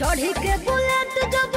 चढ़ी के बुलेट जब